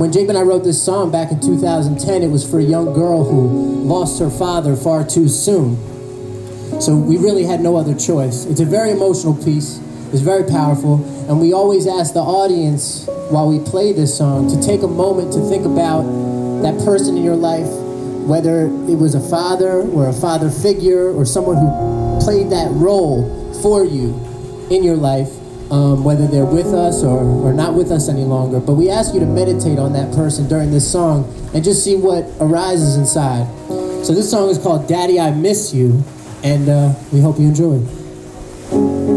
when Jake and I wrote this song back in 2010, it was for a young girl who lost her father far too soon. So we really had no other choice. It's a very emotional piece. It's very powerful, and we always ask the audience while we play this song to take a moment to think about that person in your life, whether it was a father or a father figure or someone who played that role for you in your life, um, whether they're with us or, or not with us any longer. But we ask you to meditate on that person during this song and just see what arises inside. So this song is called Daddy, I Miss You, and uh, we hope you enjoy.